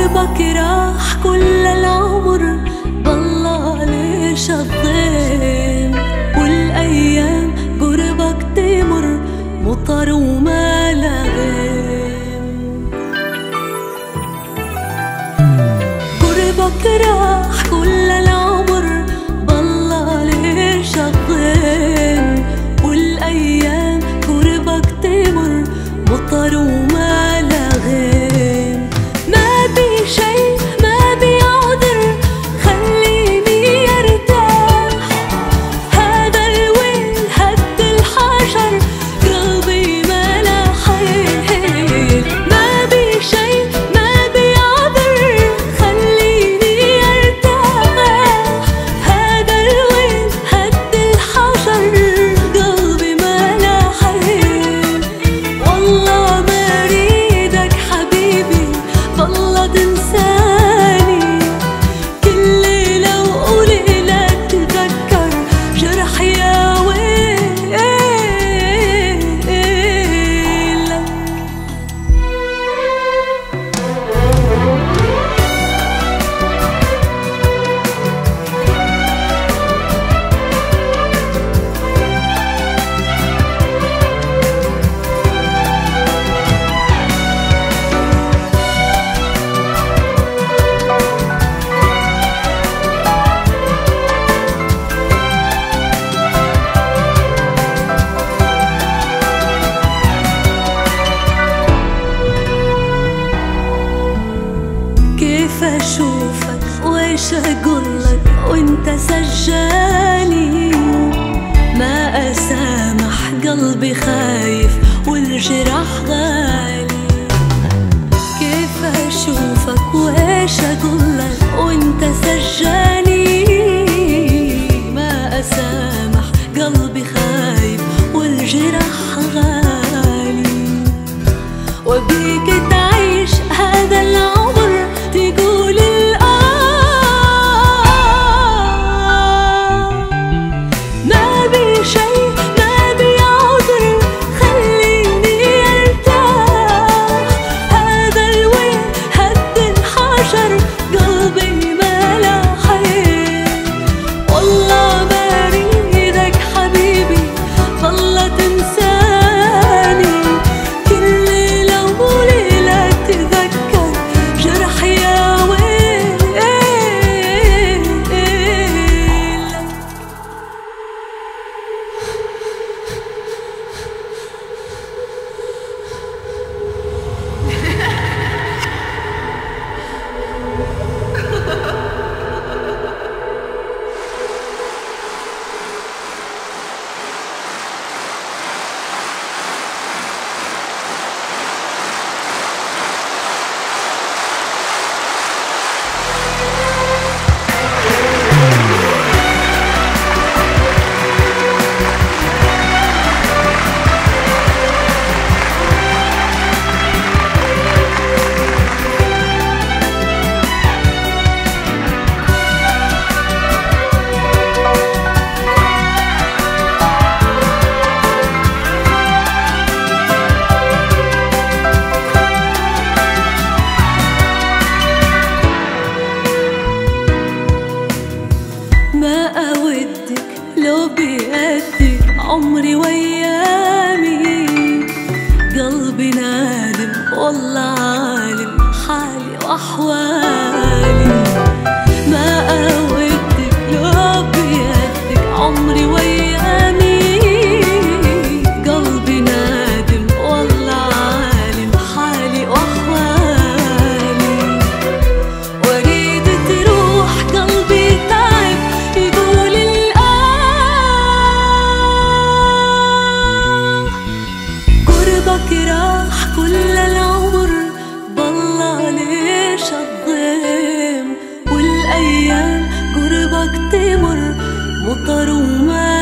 دربك راح كل العمر. ضل عليه شطين والأيام قربك تمر. مطر وما غيم. قربك راح انت سجاني ما أسامح قلبي خايف والجراح غالي. كيف أشوفك وإيش أقولك وإنت سجاني ما أسامح قلبي خايف والجراح غالي. وبيك أودك لو بيدي عمري وأيامي. قلبي نادم والله عالم حالي وأحوالي. مطر وما